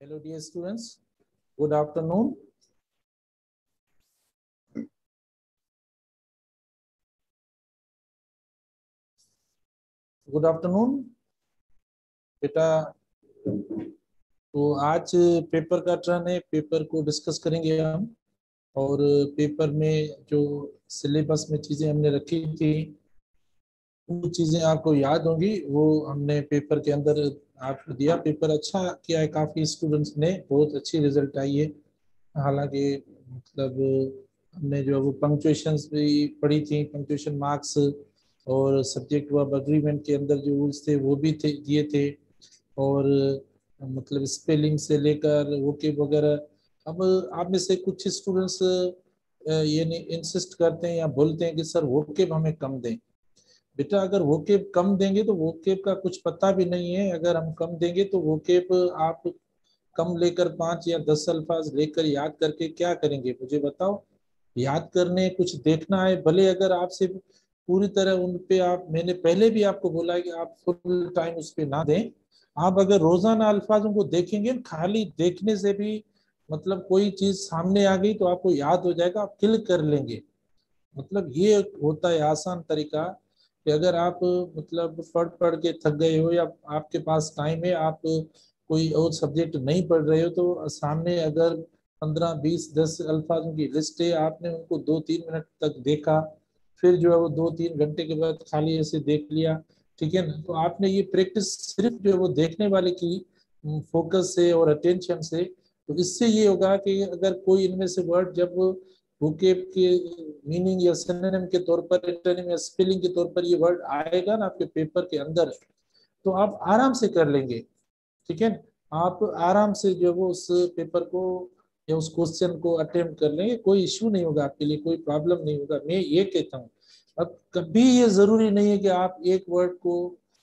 Hello, dear students. Good afternoon. Good afternoon बेटा तो आज पेपर का टर्न है पेपर को डिस्कस करेंगे हम और पेपर में जो सिलेबस में चीज़ें हमने रखी थी वो चीज़ें आपको याद होंगी। वो हमने पेपर के अंदर आपको दिया। पेपर अच्छा किया है। काफ़ी स्टूडेंट्स ने। बहुत अच्छी रिज़ल्ट आई है। हालाँकि मतलब हमने जो वो पंक्चुएशन भी पढ़ी थी। पंक्चुएशन मार्क्स और सब्जेक्ट वर्ब अग्रीमेंट के अंदर जो रूल्स थे, वो भी थे, दिए थे। और मतलब स्पेलिंग से लेकर वोके वगैरह। अब आप में से कुछ स्टूडेंट्स ये नहीं इंसिस्ट करते हैं या बोलते हैं कि, सर वोकेब हमें कम दें। बेटा, अगर वो केप कम देंगे तो वो केप का कुछ पता भी नहीं है। अगर हम कम देंगे तो वो केप आप कम लेकर पाँच या दस अल्फाज लेकर याद करके क्या करेंगे? मुझे बताओ। याद करने, कुछ देखना है? भले अगर आपसे पूरी तरह उन पे आप, मैंने पहले भी आपको बोला है कि आप फुल टाइम उस पर ना दें। आप अगर रोज़ाना अल्फाजों को देखेंगे, खाली देखने से भी मतलब कोई चीज़ सामने आ गई तो आपको याद हो जाएगा, आप क्लिक कर लेंगे। मतलब ये होता है आसान तरीका। कि अगर आप मतलब पढ़ पढ़ के थक गए हो या आपके पास टाइम है, आप कोई और सब्जेक्ट नहीं पढ़ रहे हो तो सामने अगर पंद्रह, बीस, दस अल्फाजों की लिस्ट है, आपने उनको दो तीन मिनट तक देखा, फिर जो है वो दो तीन घंटे के बाद खाली ऐसे देख लिया, ठीक है ना? तो आपने ये प्रैक्टिस सिर्फ़ जो है वो देखने वाले की फोकस से और अटेंशन से तो इससे ये होगा कि अगर कोई इनमें से वर्ड जब बुकेब के मीनिंग या सिनोनिम के तौर पर इंटरनिम या स्पेलिंग के तौर पर ये वर्ड आएगा ना आपके पेपर के अंदर। तो आप आराम से कर लेंगे, ठीक है? आप आराम से जो वो उस पेपर को या उस क्वेश्चन को अटेम्प्ट कर लेंगे। कोई इश्यू नहीं होगा आपके लिए, कोई प्रॉब्लम नहीं होगा। मैं ये कहता हूँ, अब कभी ये ज़रूरी नहीं है कि आप एक वर्ड को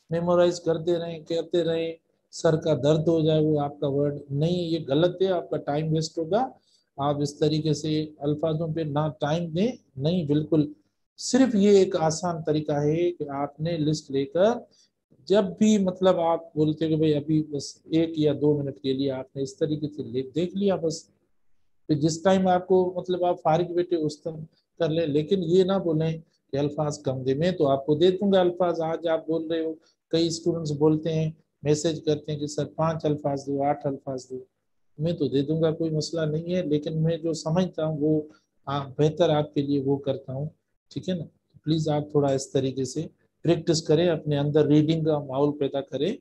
मेमोराइज करते रहें, कहते रहें, सर का दर्द हो जाए वो आपका वर्ड नहीं, ये गलत है, आपका टाइम वेस्ट होगा। आप इस तरीके से अल्फाजों पे ना टाइम दें, नहीं, बिल्कुल। सिर्फ़ ये एक आसान तरीका है कि आपने लिस्ट लेकर, जब भी मतलब आप बोलते कि भाई अभी बस एक या दो मिनट के लिए आपने इस तरीके से देख लिया बस। फिर जिस टाइम आपको मतलब आप फारिग बैठे उस टाइम कर ले, लेकिन ये ना बोलें कि अल्फाज कम दे, मैं तो आपको दे दूँगा अल्फाज। आज आप बोल रहे हो, कई स्टूडेंट्स बोलते हैं मैसेज करते हैं कि, सर, पाँच अल्फाज दो, आठ अल्फाज दो। मैं तो दे दूँगा, कोई मसला नहीं है, लेकिन मैं जो समझता हूँ, वो आप बेहतर आपके लिए वो करता हूँ, ठीक है ना? प्लीज़ आप थोड़ा इस तरीके से प्रैक्टिस करें, अपने अंदर रीडिंग का माहौल पैदा करें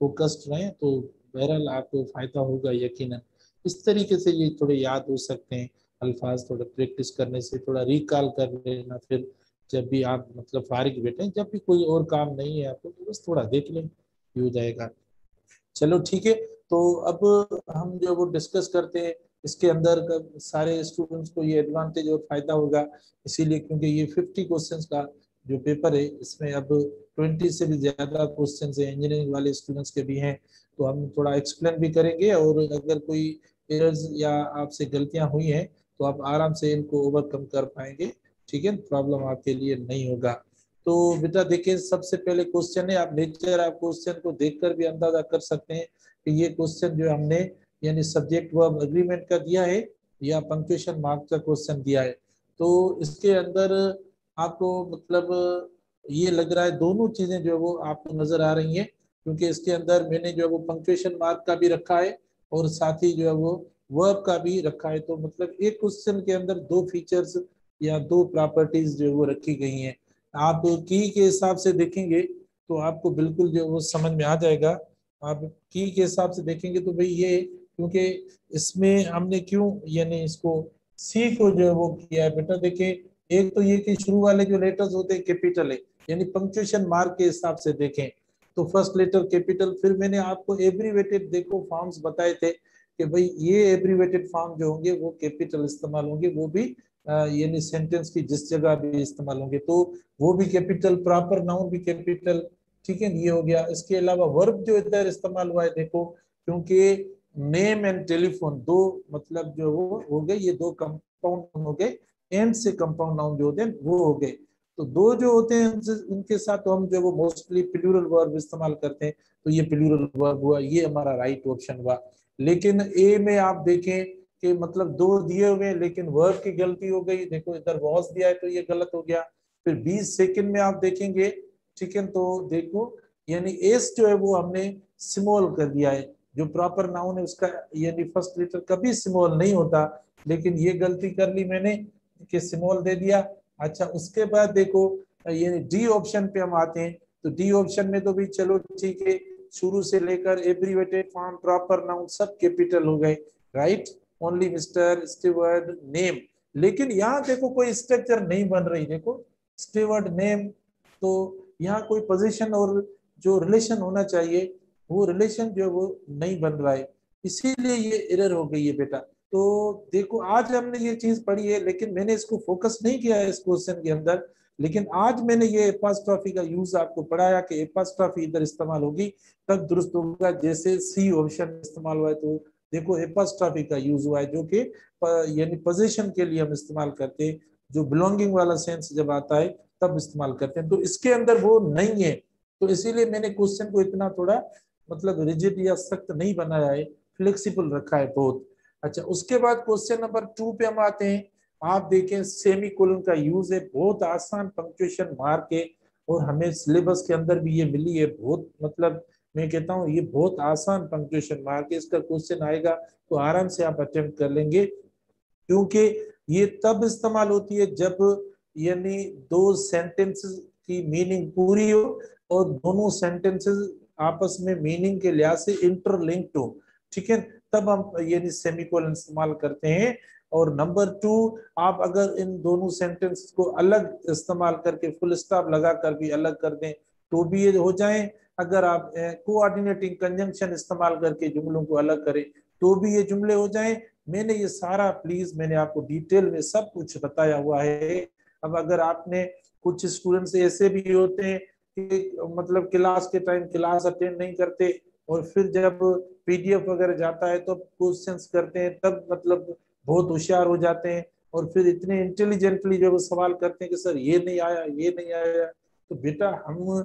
फोकस्ड रहें तो बहरहाल आपको फ़ायदा होगा यकीन इस तरीके से ये थोड़े याद हो सकते हैं, अल्फाज थोड़ा प्रैक्टिस करने से, थोड़ा रिकॉल कर लेना, फिर जब भी आप मतलब फारिग बैठे, जब भी कोई और काम नहीं है आपको तो बस थोड़ा देख लें हो जाएगा। चलो ठीक है तो अब हम जो वो डिस्कस करते हैं, इसके अंदर सारे स्टूडेंट्स को ये एडवांटेज और फ़ायदा होगा। इसीलिए क्योंकि ये 50 क्वेश्चंस का जो पेपर है, इसमें अब 20 से भी ज़्यादा क्वेश्चंस है। इंजीनियरिंग वाले स्टूडेंट्स के भी हैं। तो हम थोड़ा एक्सप्लेन भी करेंगे और अगर कोई एरर्स या आपसे गलतियाँ हुई हैं तो आप आराम से इनको ओवरकम कर पाएँगे। ठीक है? प्रॉब्लम आपके लिए नहीं होगा। तो बेटा देखिए, सबसे पहले क्वेश्चन है। आप नेचर आप क्वेश्चन को देखकर भी अंदाज़ा कर सकते हैं। कि ये क्वेश्चन जो हमने, यानी सब्जेक्ट वर्ब अग्रीमेंट का दिया है, या पंक्चुएशन मार्क का क्वेश्चन दिया है। तो इसके अंदर आपको मतलब ये लग रहा है दोनों चीज़ें जो है वो आपको नज़र आ रही हैं, क्योंकि इसके अंदर मैंने जो है वो पंक्चुएशन मार्क का भी रखा है, और साथ ही जो है वो वर्ब का भी रखा है। तो मतलब एक क्वेश्चन के अंदर दो फीचर्स या दो प्रॉपर्टीज़ जो वो रखी गई हैं। आप की के हिसाब से देखेंगे तो आपको बिल्कुल जो वो समझ में आ जाएगा आप की के हिसाब से देखेंगे तो भाई ये, क्योंकि इसमें हमने क्यों, यानी इसको सी को जो है वो किया है बेटा देखे एक तो ये कि शुरू वाले जो लेटर्स होते हैं कैपिटल है यानी पंक्चुएशन मार्क के हिसाब से देखें। तो फ़र्स्ट लेटर कैपिटल फिर मैंने आपको एब्रीवेटेड देखो फॉर्म्स बताए थे कि भाई ये एब्रीवेटेड फॉर्म जो होंगे वो कैपिटल इस्तेमाल होंगे, वो भी यानी सेंटेंस की जिस जगह भी इस्तेमाल होंगे। तो वो भी कैपिटल प्रॉपर नाउन भी कैपिटल ठीक है, ये हो गया। इसके अलावा वर्ब जो इधर इस्तेमाल हुआ है, देखो, क्योंकि नेम एंड टेलीफोन दो मतलब जो वो हो गए, ये दो कंपाउंड हो गए एंड से कंपाउंड नाउन जो होते हैं, वो हो गए। तो दो जो होते हैं उनके साथ हम जो वो मोस्टली प्लूरल वर्ब इस्तेमाल करते हैं तो ये प्लूरल वर्ब हुआ, ये हमारा राइट ऑप्शन हुआ। लेकिन ए में आप देखें कि मतलब दो दिए हुए लेकिन वर्ब की गलती हो गई। देखो, इधर वॉस दिया है तो ये गलत हो गया। फिर बीस सेकंड में आप देखेंगे ठीक है तो देखो, यानी एस जो है वो हमने स्मॉल कर दिया है। जो प्रॉपर नाउन है उसका, यानी फ़र्स्ट लेटर कभी स्मॉल नहीं होता, लेकिन ये गलती कर ली मैंने कि स्मॉल दे दिया। अच्छा उसके बाद देखो ये डी ऑप्शन पे हम आते हैं। तो डी ऑप्शन में तो भी चलो, ठीक है, शुरू से लेकर एब्रीवेटेड फॉर्म, प्रॉपर नाउन सब कैपिटल हो गए। Right? Only mister Steward name. लेकिन यहाँ देखो, कोई स्ट्रक्चर नहीं बन रही। देखो, स्टीवर्ड नेम तो यहाँ कोई पोजीशन और जो रिलेशन होना चाहिए, वो रिलेशन जो है वो नहीं बन रहा है। इसीलिए ये एरर हो गई है बेटा। तो देखो, आज हमने ये चीज़ पढ़ी है, लेकिन मैंने इसको फोकस नहीं किया है इस क्वेश्चन के अंदर। लेकिन आज मैंने ये एपास्ट्रॉफी का यूज़ आपको पढ़ाया कि एपास्ट्रॉफी इधर इस्तेमाल होगी, तब दुरुस्त होगा। जैसे सी ऑप्शन इस्तेमाल हुआ है तो देखो एपास्ट्रॉफी का यूज़ हुआ है, जो कि, यानी पोजीशन के लिए हम इस्तेमाल करते हैं, जो बिलोंगिंग वाला सेंस जब आता है तब इस्तेमाल करते हैं। तो इसके अंदर वो नहीं है। तो इसीलिए मैंने क्वेश्चन को इतना थोड़ा मतलब रिजिड या सख्त नहीं बनाया है। फ्लेक्सिबल रखा है बहुत। अच्छा उसके बाद क्वेश्चन नंबर टू पे हम आते हैं। आप देखें सेमी कोलन का यूज़ है। बहुत आसान पंक्चुएशन मार्क है और हमें सिलेबस के अंदर भी ये मिली है। बहुत मतलब मैं कहता हूँ, ये बहुत आसान पंक्चुएशन मार्क है। इसका क्वेश्चन आएगा तो आराम से आप अटेम्प्ट कर लेंगे। क्योंकि ये तब इस्तेमाल होती है जब यानी दो सेंटेंसेस की मीनिंग पूरी हो और दोनों सेंटेंसेस आपस में मीनिंग के लिहाज से इंटरलिंक्ड हो। ठीक है? तब हम यानी सेमीकोलन इस्तेमाल करते हैं। और नंबर टू आप अगर इन दोनों सेंटेंस को अलग इस्तेमाल करके फुल स्टॉप लगा कर भी अलग कर दें तो भी ये हो जाए। अगर आप कोऑर्डिनेटिंग कंजंक्शन इस्तेमाल करके जुमलों को अलग करें तो भी ये जुमले हो जाए। मैंने ये सारा प्लीज़ मैंने आपको डिटेल में सब कुछ बताया हुआ है। अब अगर आपने कुछ स्टूडेंट्स ऐसे भी होते हैं कि मतलब क्लास के टाइम क्लास अटेंड नहीं करते और फिर जब पीडीएफ वगैरह जाता है तो क्वेश्चंस करते हैं, तब मतलब बहुत होशियार हो जाते हैं और फिर इतने इंटेलिजेंटली जो सवाल करते हैं कि, सर, ये नहीं आया, ये नहीं आया। तो बेटा, हम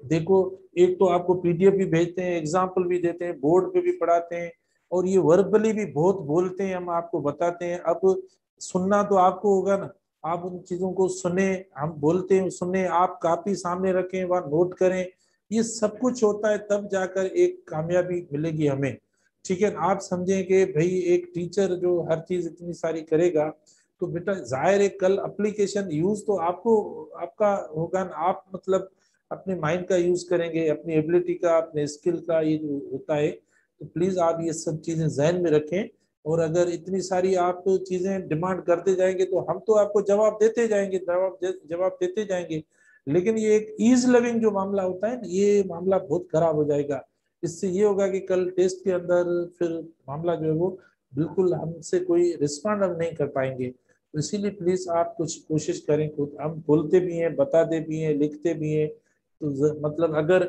देखो, एक तो आपको पीडीएफ भी भेजते हैं एग्ज़ाम्पल भी देते हैं बोर्ड पे भी पढ़ाते हैं और ये वर्बली भी बहुत बोलते हैं, हम आपको बताते हैं। अब सुनना तो आपको होगा ना। आप उन चीज़ों को सुने, हम बोलते हैं, सुने, आप कापी सामने रखें, वहाँ नोट करें, ये सब कुछ होता है, तब जाकर एक कामयाबी मिलेगी हमें। ठीक है, आप समझें कि भाई एक टीचर जो हर चीज़ इतनी सारी करेगा तो बेटा ज़ाहिर है कल अप्लीकेशन यूज़ तो आपको, आपका होगा ना, आप मतलब अपने माइंड का यूज़ करेंगे, अपनी एबिलिटी का, अपने स्किल का ये जो होता है तो प्लीज़ आप ये सब चीज़ें जहन में रखें। और अगर इतनी सारी आप तो चीज़ें डिमांड करते जाएँगे तो हम तो आपको जवाब देते जाएँगे, जवाब जवाब देते जाएँगे। लेकिन ये एक ईज लविंग जो मामला होता है ना, ये मामला बहुत खराब हो जाएगा। इससे ये होगा कि कल टेस्ट के अंदर फिर मामला जो है वो बिल्कुल हमसे कोई रिस्पॉन्ड हम नहीं कर पाएँगे। तो इसीलिए प्लीज़ आप कुछ कोशिश करें, खुद हम बोलते भी हैं, बताते भी हैं, लिखते भी हैं। तो मतलब अगर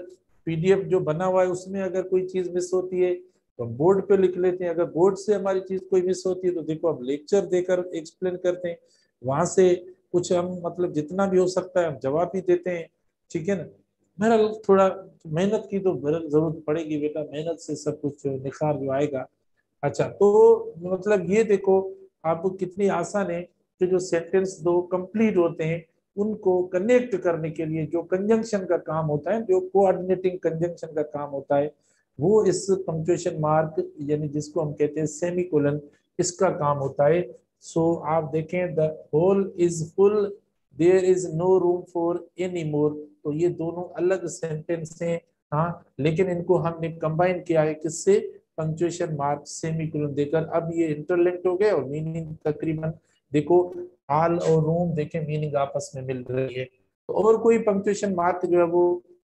पीडीएफ जो बना हुआ है, उसमें अगर कोई चीज़ मिस होती है तो हम बोर्ड पे लिख लेते हैं। अगर बोर्ड से हमारी चीज़ कोई मिस होती है तो देखो हम लेक्चर देकर एक्सप्लेन करते हैं। वहाँ से कुछ हम मतलब जितना भी हो सकता है हम जवाब भी देते हैं। ठीक है ना? मेरा थोड़ा मेहनत की तो ज़रूरत पड़ेगी बेटा। मेहनत से सब कुछ निखार जो आएगा। अच्छा तो मतलब ये देखो आपको कितनी आसान है कि जो सेंटेंस दो कंप्लीट होते हैं, उनको कनेक्ट करने के लिए जो कंजंक्शन का काम होता है, जो कोऑर्डिनेटिंग कंजंक्शन का काम होता है वो इस पंक्चुएशन मार्क यानी जिसको हम कहते हैं सेमीकोलन इसका काम होता है। सो so, आप देखें the hole is full there is no room for any more तो ये दोनों अलग सेंटेंस हैं हाँ लेकिन इनको हमने कंबाइन किया है किससे? पंक्चुएशन मार्क सेमीकोलन देकर। अब ये इंटरलिंक्ड हो गए और मीनिंग तकरीबन देखो हाल और रूम देखें मीनिंग आपस में मिल रही है। तो और कोई पंक्चुएशन मार्क जो है वो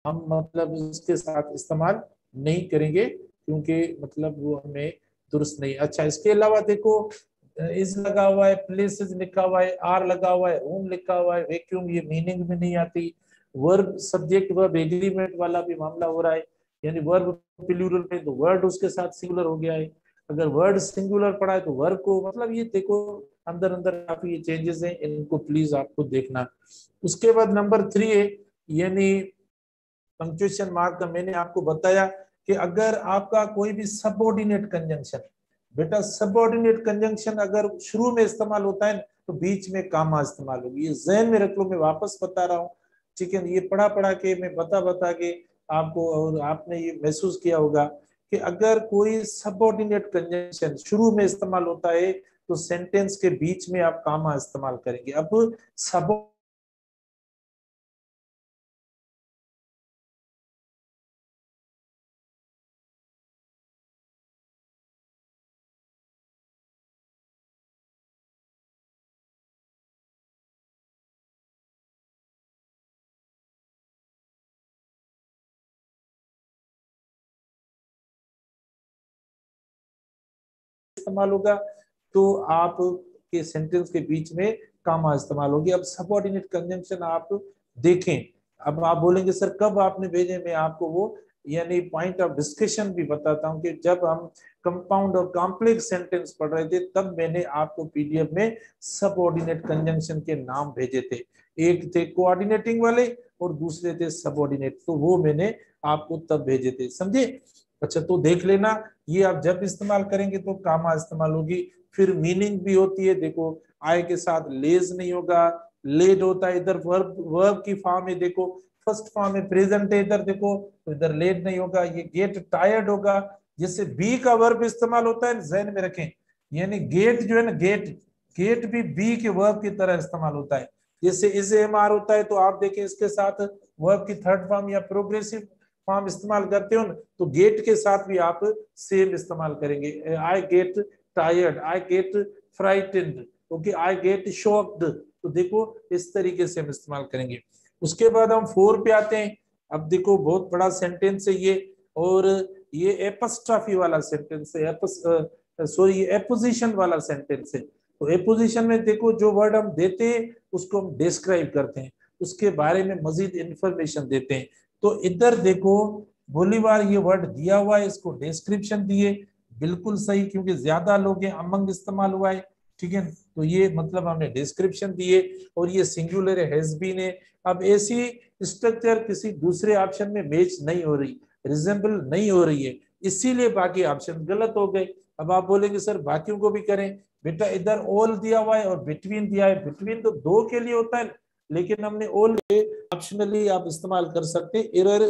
हम मतलब इसके साथ इस्तेमाल नहीं करेंगे, क्योंकि मतलब वो हमें दुरुस्त नहीं। अच्छा इसके अलावा देखो इज़ लगा हुआ है प्लेसेस लिखा हुआ है आर लगा हुआ है रूम लिखा हुआ है वैक्यूम ये मीनिंग में नहीं आती। वर्ब सब्जेक्ट वर्ब एग्रीमेंट वाला भी मामला हो रहा है। यानी वर्ब प्लूरल में तो वर्ड उसके साथ सिंगुलर हो गया है। अगर वर्ड सिंगुलर पढ़ा है तो वर्ब को मतलब ये देखो अंदर अंदर काफ़ी ये चेंजेस हैं, इनको प्लीज़ आपको देखना। उसके बाद नंबर थ्री है, यानी पंक्चुएशन मार्क का मैंने आपको बताया कि अगर आपका कोई भी सबऑर्डिनेट कंजंक्शन बेटा सबऑर्डिनेट कंजंक्शन अगर शुरू में इस्तेमाल होता है तो बीच में कामा इस्तेमाल होगी। ये जहन में रख लो, मैं वापस बता रहा हूँ। ठीक है ये पढ़ा पढ़ा के, मैं बता बता के आपको और आपने ये महसूस किया होगा कि अगर कोई सबऑर्डिनेट कंजंक्शन शुरू में इस्तेमाल होता है तो सेंटेंस के बीच में आप कामा इस्तेमाल करेंगे। अब सब इस्तेमाल होगा तो आप के सेंटेंस के बीच में कामा इस्तेमाल होगी। अब सबऑर्डिनेट कंजंक्शन आप देखें। अब आप बोलेंगे, सर, कब आपने भेजे? मैं आपको वो, यानी पॉइंट ऑफ़ डिस्कशन भी बताता हूँ कि जब हम कंपाउंड और कॉम्प्लेक्स सेंटेंस पढ़ रहे थे, तब मैंने आपको पीडीएफ में सबऑर्डिनेट कंजंक्शन के नाम भेजे थे। एक थे कोऑर्डिनेटिंग वाले और दूसरे थे सबऑर्डिनेट तो वो मैंने आपको तब भेजे थे। समझे? अच्छा तो देख लेना। ये आप जब इस्तेमाल करेंगे तो कामा इस्तेमाल होगी। फिर मीनिंग भी होती है। देखो, आय के साथ लेज नहीं होगा। लेड होता है इधर वर्ब वर्ब की फॉर्म है, देखो। फ़र्स्ट फॉर्म है प्रेजेंट है इधर, देखो। तो इधर लेड नहीं होगा। ये गेट टायर्ड होगा। जिससे बी का वर्ब इस्तेमाल होता है जहन में रखें। यानी गेट जो है ना गेट गेट भी बी के वर्ब की तरह इस्तेमाल होता है। जैसे इज़ एम आर होता है तो आप देखें इसके साथ वर्ब की थर्ड फॉर्म या प्रोग्रेसिव फॉर्म इस्तेमाल करते हो ना तो गेट के साथ भी आप सेम इस्तेमाल करेंगे। I get tired I get frightened okay I get shocked तो देखो, इस तरीके से हम इस्तेमाल करेंगे। उसके बाद हम फोर पे आते हैं। अब देखो, बहुत बड़ा सेंटेंस है ये, और ये एपस्ट्राफी वाला सेंटेंस है सॉरी ये एपोजिशन वाला सेंटेंस है। तो एपोजिशन में देखो, जो वर्ड हम देते हैं, उसको हम डिस्क्राइब करते हैं। उसके बारे में मजीद इंफॉर्मेशन देते हैं। तो इधर देखो बोलीवार ये वर्ड दिया हुआ है, इसको डिस्क्रिप्शन दिए। बिल्कुल सही, क्योंकि ज़्यादा लोग अमंग इस्तेमाल हुआ है, ठीक है? तो ये मतलब हमने डिस्क्रिप्शन दिए, और ये सिंगुलर हैज़ बीन है। अब ऐसी स्ट्रक्चर किसी दूसरे ऑप्शन में मैच नहीं हो रही रिजेंबल नहीं हो रही है। इसीलिए बाकी ऑप्शन गलत हो गए। अब आप बोलेंगे, सर, बाकियों को भी करें। बेटा, इधर ऑल दिया हुआ है और बिटवीन दिया है। बिटवीन तो दो के लिए होता है लेकिन हमने ऑल ऑप्शनली आप इस्तेमाल कर सकते एरर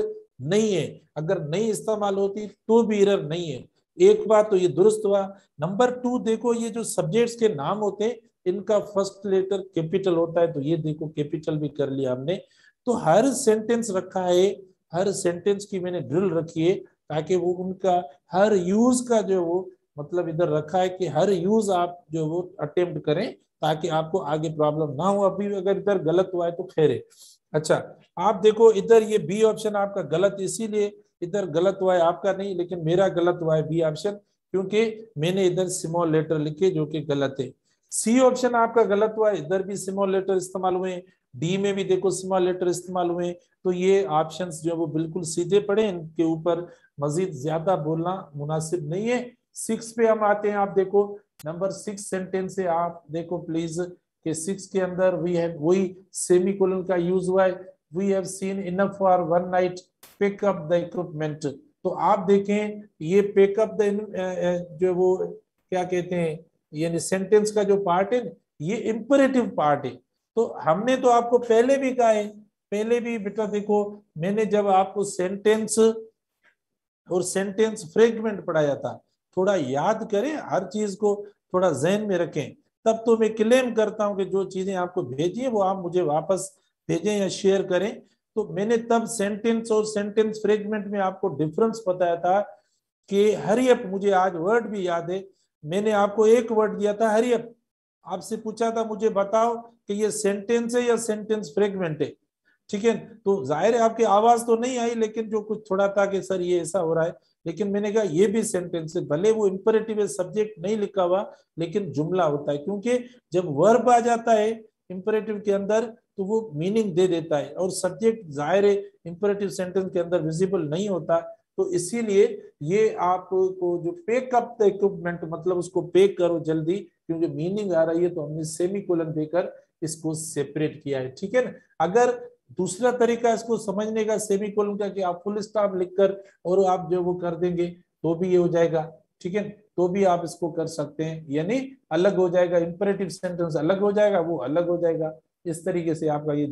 नहीं है। अगर नहीं इस्तेमाल होती तो भी एरर नहीं है। एक बात तो ये दुरुस्त हुआ। नंबर टू देखो ये जो सब्जेक्ट्स के नाम होते हैं, इनका फ़र्स्ट लेटर कैपिटल होता है तो ये देखो कैपिटल भी कर लिया हमने। तो हर सेंटेंस रखा है, हर सेंटेंस की मैंने ड्रिल रखी है, ताकि वो उनका, हर यूज़ का जो वो मतलब इधर रखा है कि हर यूज़ आप जो वो अटेम्प्ट करें। ताकि आपको आगे प्रॉब्लम ना हो, अभी अगर इधर गलत हुआ है तो खैर। है अच्छा आप देखो, इधर ये बी ऑप्शन आपका गलत, इसीलिए इधर गलत हुआ है आपका नहीं, लेकिन मेरा गलत हुआ है बी ऑप्शन क्योंकि मैंने इधर स्मॉल लेटर लिखे जो कि गलत है। सी ऑप्शन आपका गलत हुआ है, इधर भी स्मॉल लेटर इस्तेमाल हुए डी में भी देखो स्मॉल लेटर इस्तेमाल हुए तो ये ऑप्शन जो है वो बिल्कुल सीधे पड़े इनके ऊपर मजीद ज़्यादा बोलना मुनासिब नहीं है। सिक्स पे हम आते हैं, आप देखो नंबर सिक्स सेंटेंस से आप देखो प्लीज़ कि सिक्स के अंदर वी हैव वही सेमीकोलन का यूज़ हुआ है। We have seen enough for one night pick up the equipment तो आप देखें, ये पिकअप द जो वो, क्या कहते हैं, यानी सेंटेंस का जो पार्ट है, ये इंपरेटिव पार्ट है। तो हमने तो आपको पहले भी कहा है, पहले भी बेटा देखो, मैंने जब आपको सेंटेंस और सेंटेंस फ्रेगमेंट पढ़ाया था थोड़ा याद करें, हर चीज़ को थोड़ा जहन में रखें। तब तो मैं क्लेम करता हूँ कि जो चीज़ें आपको भेजिए, वो आप मुझे वापस भेजें या शेयर करें। तो मैंने तब सेंटेंस और सेंटेंस फ्रेगमेंट में आपको डिफरेंस बताया था कि हरियप, मुझे आज वर्ड भी याद है। मैंने आपको एक वर्ड दिया था, हरियप। आपसे पूछा था, मुझे बताओ कि ये सेंटेंस है या सेंटेंस फ्रेगमेंट है। ठीक है? तो ज़ाहिर है आपकी आवाज़ तो नहीं आई, लेकिन जो कुछ थोड़ा था कि सर ये ऐसा हो रहा है लेकिन मैंने कहा, ये भी सेंटेंस है, भले वो इंपरेटिव है सब्जेक्ट नहीं लिखा हुआ, लेकिन जुमला होता है, क्योंकि जब वर्ब आ जाता है इंपरेटिव के अंदर तो वो मीनिंग दे देता है, और सब्जेक्ट ज़ाहिर है इंपरेटिव सेंटेंस के अंदर विजिबल नहीं होता तो इसीलिए ये आपको जो पेकअप द इक्विपमेंट मतलब उसको पे करो जल्दी, क्योंकि मीनिंग आ रही है तो हमने सेमी कोलन देकर इसको सेपरेट किया है, ठीक है ना? अगर दूसरा तरीका इसको समझने का सेमी कोलन का कि आप फुल स्टॉप लिखकर और आप जो वो कर देंगे तो भी ये हो जाएगा, ठीक है? तो भी आप इसको कर सकते हैं। यानी अलग हो जाएगा इंपरेटिव सेंटेंस अलग हो जाएगा, वो अलग हो जाएगा। इस तरीके से आपका ये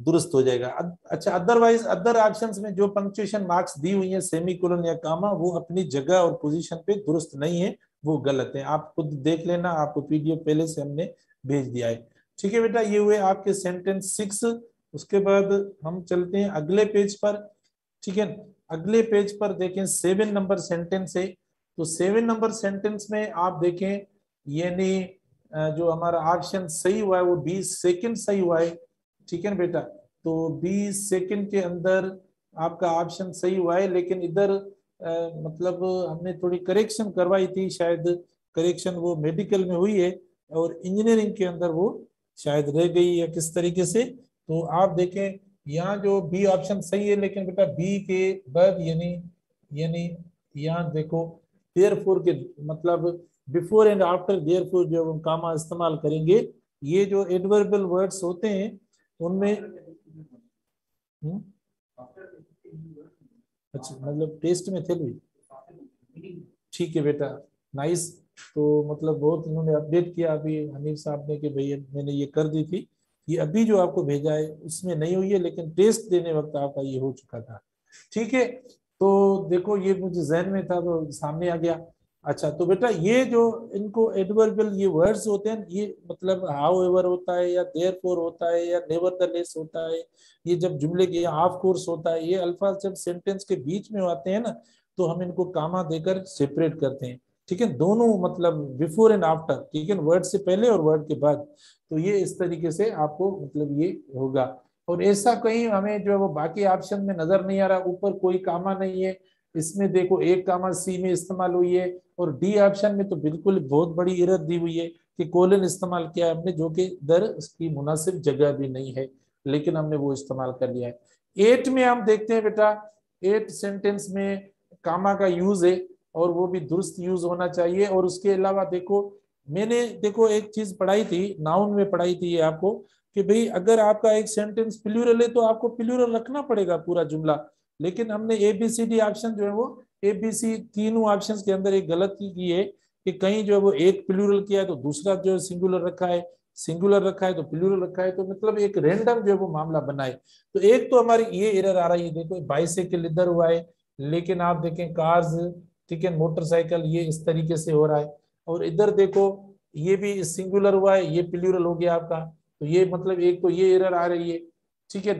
दुरुस्त हो जाएगा। अच्छा अदरवाइज़ अदर ऑप्शन में जो पंक्चुएशन मार्क्स दी हुई है सेमी कोलन या कामा वो अपनी जगह और पोजीशन पे दुरुस्त नहीं है, वो गलत है। आप खुद देख लेना, आपको पीडीएफ पहले से हमने भेज दिया है। ठीक है बेटा, ये हुए आपके सेंटेंस सिक्स उसके बाद हम चलते हैं अगले पेज पर। ठीक है, अगले पेज पर देखें सेवन नंबर सेंटेंस है। तो सेवन नंबर सेंटेंस में आप देखें, यानी जो हमारा ऑप्शन सही हुआ है, वो बीस सेकंड सही हुआ है। ठीक है बेटा तो बीस सेकंड के अंदर आपका ऑप्शन सही हुआ है, लेकिन इधर मतलब हमने थोड़ी करेक्शन करवाई थी, शायद करेक्शन वो मेडिकल में हुई है, और इंजीनियरिंग के अंदर वो शायद रह गई या किस तरीके से तो आप देखें, यहाँ जो बी ऑप्शन सही है, लेकिन बेटा बी के बाद यानी यानी यहाँ देखो देयर फोर के मतलब before and after therefore जो हम कामा इस्तेमाल करेंगे, ये जो एडवर्बल वर्ड्स होते हैं, उनमें हम्म? अच्छा मतलब टेस्ट में थे भी ठीक है बेटा नाइस तो मतलब बहुत उन्होंने अपडेट किया अभी हनीफ साहब ने कि भैया मैंने ये कर दी थी। ये अभी जो आपको भेजा है, उसमें नहीं हुई है, लेकिन टेस्ट देने वक्त आपका ये हो चुका था। ठीक है? तो देखो, ये मुझे जहन में था तो सामने आ गया। अच्छा तो बेटा, ये जो इनको एडवर्बल ये वर्ड्स होते हैं, ये मतलब हाउ एवर होता है, या देयर फोर होता है, या नेवर द लेस होता है, ये जब जुमले के ऑफ़ कोर्स होता है, ये अल्फाज जब सेंटेंस के बीच में आते हैं ना तो हम इनको कामा देकर सेपरेट करते हैं। ठीक है, दोनों मतलब बिफोर एंड आफ्टर ठीक है वर्ड से पहले और वर्ड के बाद। तो ये इस तरीके से आपको मतलब ये होगा। और ऐसा कहीं हमें जो है वो बाकी ऑप्शन में नज़र नहीं आ रहा, ऊपर कोई कामा नहीं है। इसमें देखो, एक कामा सी में इस्तेमाल हुई है और डी ऑप्शन में तो बिल्कुल बहुत बड़ी इरत दी हुई है कि कोलन इस्तेमाल किया हमने, जो कि दर उसकी मुनासिब जगह भी नहीं है, लेकिन हमने वो इस्तेमाल कर लिया है। एट में हम देखते हैं बेटा एट सेंटेंस में कामा का यूज़ है। और वो भी दुरुस्त यूज़ होना चाहिए। और उसके अलावा देखो, मैंने देखो एक चीज़ पढ़ाई थी, नाउन में पढ़ाई थी ये आपको, कि भाई अगर आपका एक सेंटेंस प्लूरल है तो आपको प्लूरल रखना पड़ेगा पूरा जुमला। लेकिन हमने A B C D option जो है वो ए बी सी तीनों ऑप्शन के अंदर एक गलती की है कि कहीं जो है वो एक प्लूरल किया है तो दूसरा जो है सिंगुलर रखा है सिंगुलर रखा है तो प्लूरल रखा है तो मतलब एक रेंडम जो है वो मामला बनाए तो एक तो हमारी ये एरर आ रही है, देखो बाइसाइकिल इधर हुआ है, लेकिन आप देखें कार्स ठीक है, मोटरसाइकिल ये इस तरीके से हो रहा है। और इधर देखो, ये भी सिंगुलर हुआ है, ये प्लूरल हो गया आपका। तो ये मतलब एक तो ये एरर आ रही है, ठीक है